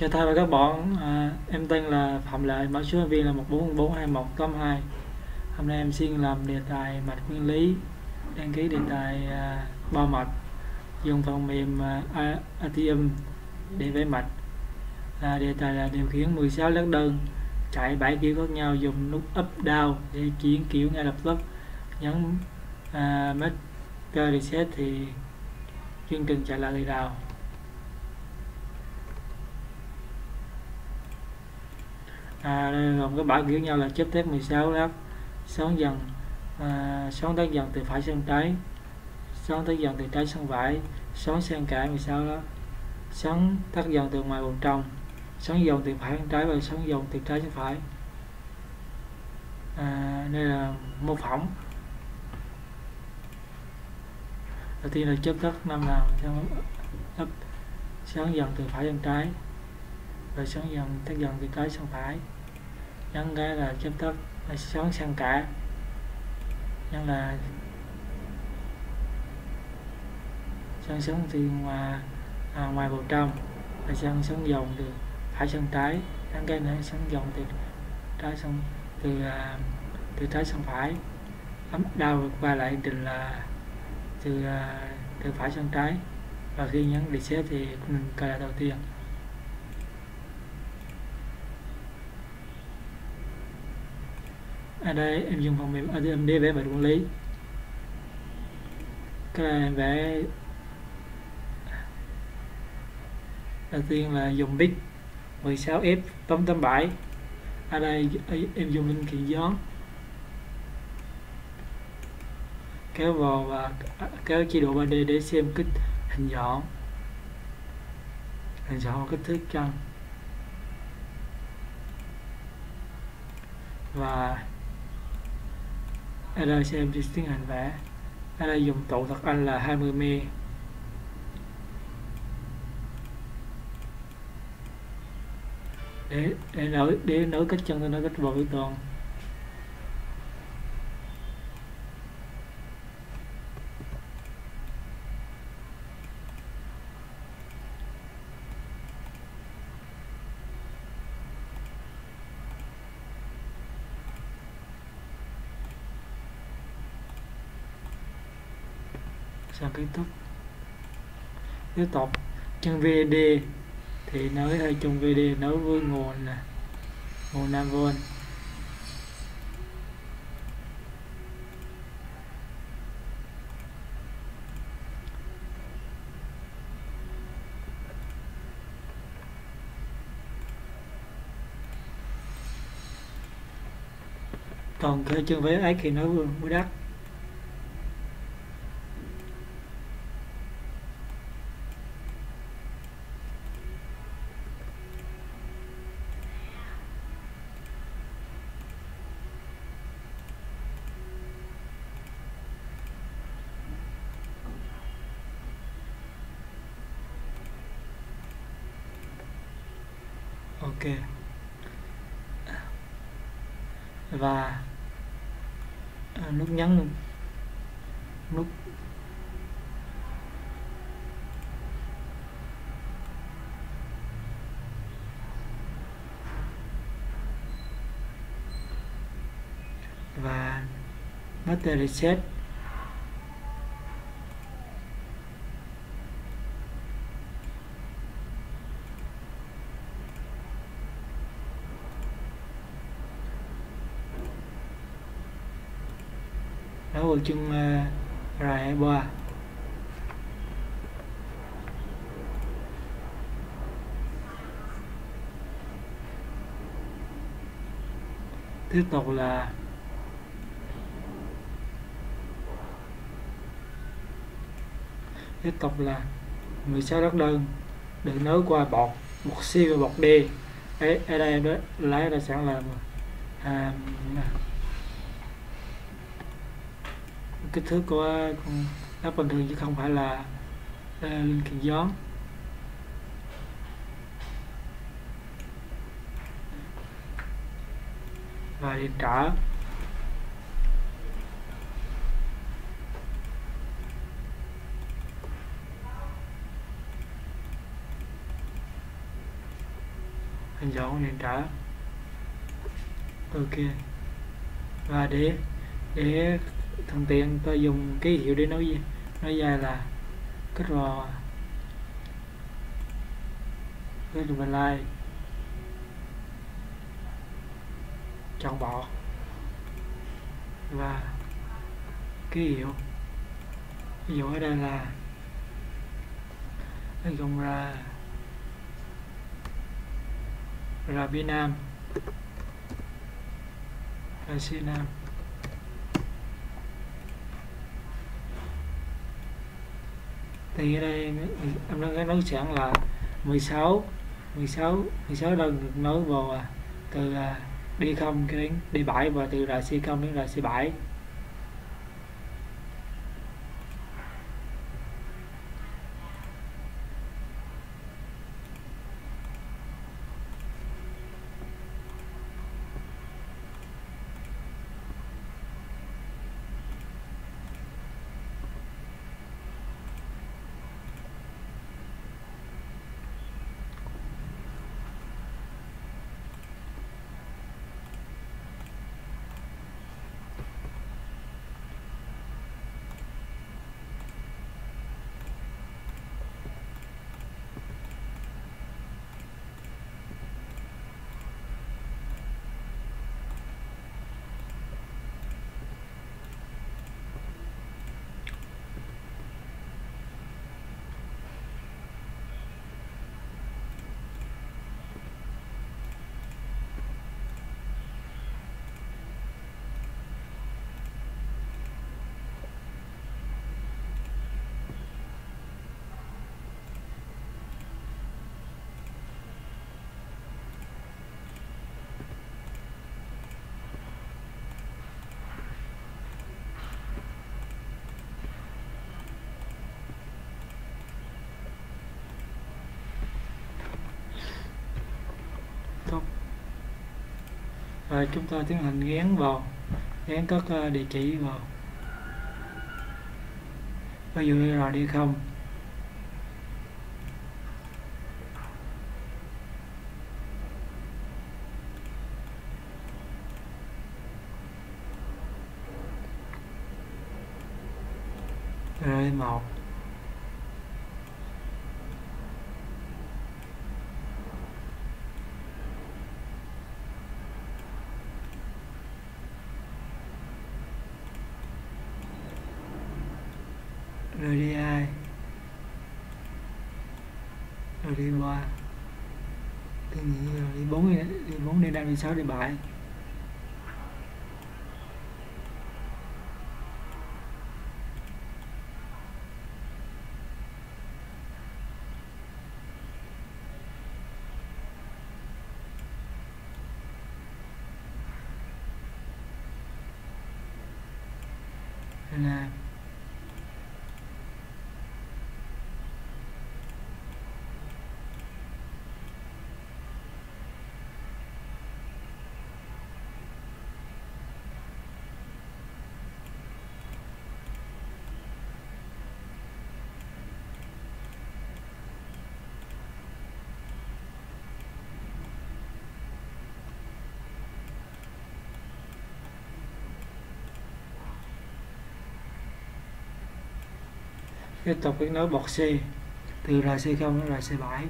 Chào thầy và các bạn, à, em tên là Phạm lợi mã số viên là 1442182. Hôm nay em xin làm đề tài mạch nguyên lý, đăng ký đề tài à, bao mạch, dùng phần mềm à, ATM để vẽ mạch. À, đề tài là điều khiển 16 lát đơn, chạy 7 kiểu khác nhau, dùng nút up down để chuyển kiểu ngay lập tức. Nhấn à, Master Reset thì chương trình chạy lại từ đầu. À, gồm có bảng kiểu nhau là chép thép 16 lát xoắn dần à, xoắn tới dần từ phải sang trái. Xoắn tới dần từ trái sang phải. Xoắn sang cả 16 lát xoắn tắt dần từ ngoài vào trong xoắn dòng từ phải sang trái và xoắn dòng từ trái sang phải. À, đây là mô phỏng. Đầu tiên là chớp tắt năm nào xoắn dần từ phải sang trái rồi xoắn dần tác dần từ trái sang phải nhấn cái là chấm tắt xoắn sang cả. Nhấn là xoắn xoắn thì ngoài à, ngoài vào trong và xoắn xoắn dòng từ phải sang trái nhấn cái nữa xoắn dòng từ trái sang từ à, từ trái sang phải. Ấm đau qua lại định là từ à, từ phải sang trái. Và khi nhấn reset thì mình cài lại đầu tiên. Ở đây, em dùng phần mềm ATM để vẽ bài quản lý. Cái này em vẽ đầu tiên là dùng bit 16F 887 ở đây, em dùng linh kiện gió. Kéo vào và kéo chế độ 3D để xem kích hình dọn hình dọn kích thước chân và ở đây xem tiến hành vẽ. Ở đây dùng tụ thật anh là 20 m để để nối để nối cách chân tôi nối cách vào biểu toàn sau kết thúc tiếp tục chân VD thì nối hai chung VD nối với nguồn là nguồn 5V còn cái chân vế ấy thì nối với đất ok. Và à, nút nhấn nút. Và master reset. Đó vào chân uh, rài ba tiếp tục là tiếp tục là 16 đất đơn được nối qua bọt bọt C và bọt D. Ở, ở đây đó lấy ra sẵn là à, kích thước của con lắp bình thường chứ không phải là ờ, linh kiện gió và điện trở. Hình chọn điện trở. Ok. Và để để thuận tiện tôi dùng ký hiệu để nói nói dài là kết vào kết vào like chọn bỏ, và ký hiệu ví dụ ở đây là nó dùng là là Việt Nam là Việt Nam thì ở đây em đang nói sẵn là 16 16 16 đơn được nối vào à, từ à, D0 đến D7 và từ RC0 đến RC7 và chúng ta tiến hành gán vào gán các ờ, địa chỉ vào ví dụ như là đi không? Rồi một 26 điểm bài? Tiếp tục kết nối bọt C từ RC0 đến RC7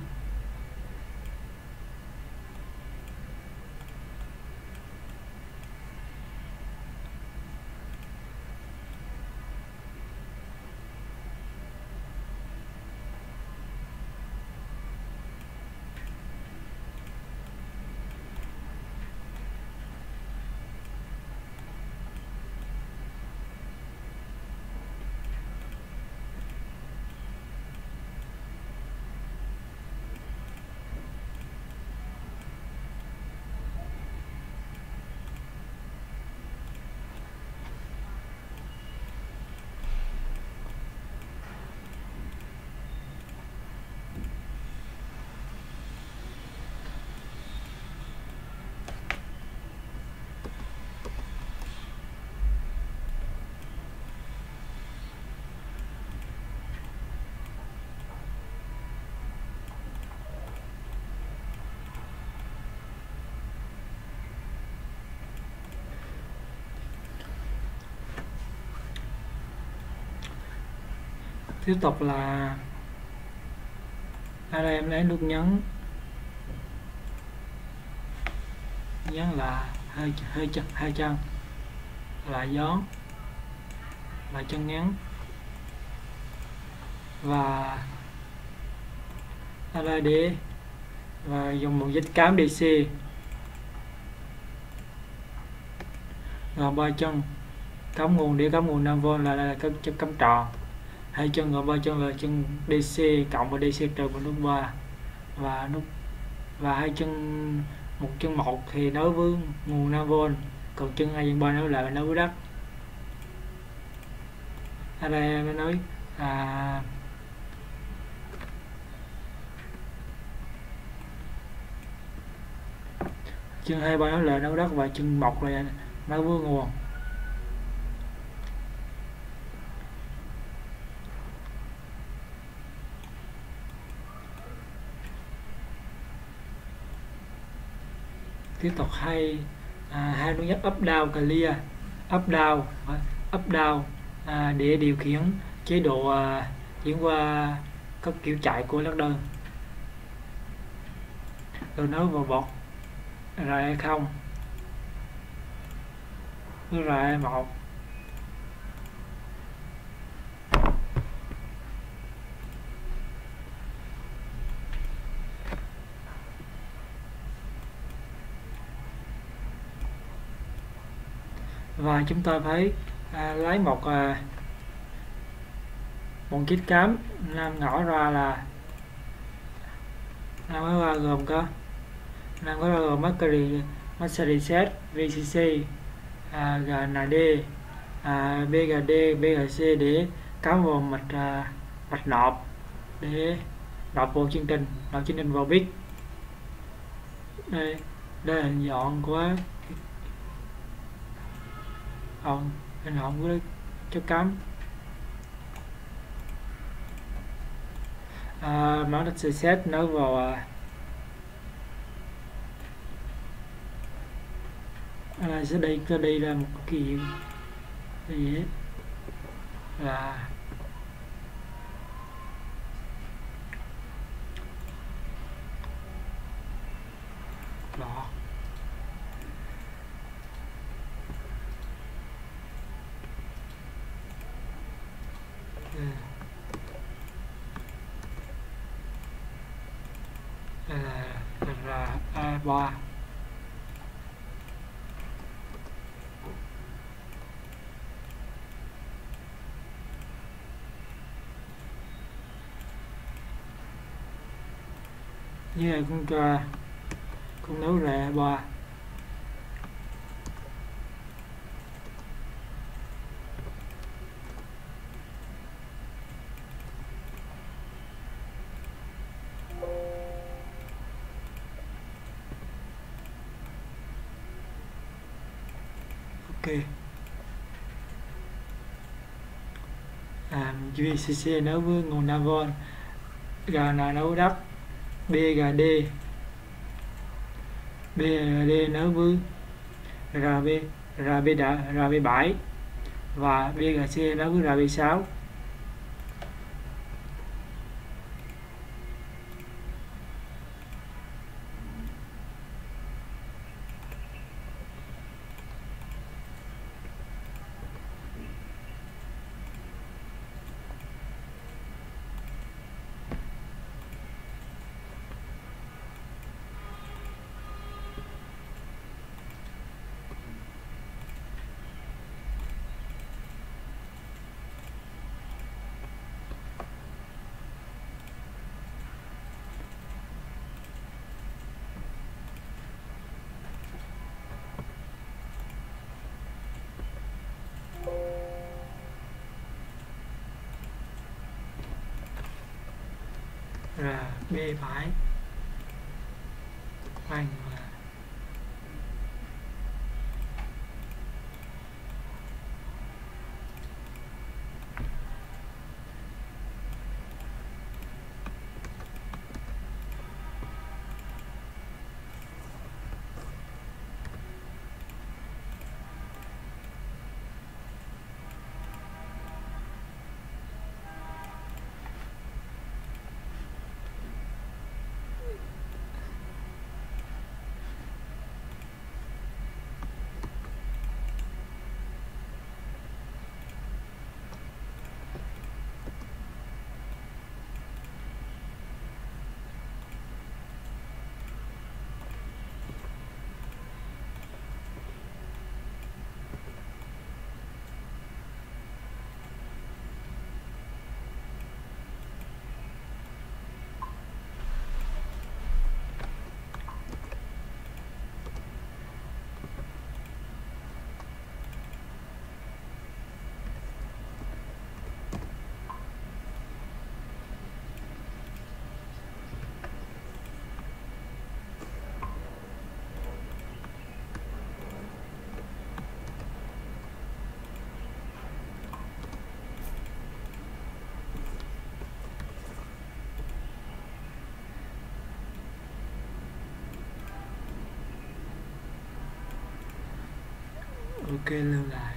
tiếp tục là ở đây em lấy nút nhấn. Nhấn là hơi hơi chân hai chân. Là gió, là chân ngắn và ở đây để và dùng một dít cám DC gồm ba chân. Cắm nguồn để cắm nguồn 5V là, là, là cắm, cắm tròn hai chân ở ba chân là chân DC cộng và DC trừ một nút 3 và nút và hai chân một chân một thì nối với nguồn 5V còn chân hai chân ba nối lại nối với đất. Ở đây em nói à, chân hai ba nối lại nối đất và chân một là nối với nguồn. Tiếp tục hai à, hai nút nhấp up down clear. Up down up down à, để điều khiển chế độ à, chuyển qua các kiểu chạy của lắc đơn. Rồi nối vào bột rồi không. Rồi một. Và chúng ta phải à, lấy một à, một chiếc cám nam nhỏ ra là nam ngõ ra gồm có nam có ra gồm Mercury mastery set vcc à, gnd à, bgd bgc để cắm vào mạch à, mạch nộp để nộp vào chương trình nộp chương trình vào bit đây đây là hình dọn của ông anh không có cho cắm à, món đặt sẽ set nó vào à, à sẽ đây cho đây là một kiểu gì hết là RA3 như là con trà con nấu rạ ba. à, VCC nấu với nguồn 5 v GN nấu đắp. BGD BGD nấu với RB RB7 và BGC nấu với RB6 là B phải bằng ok lưu lại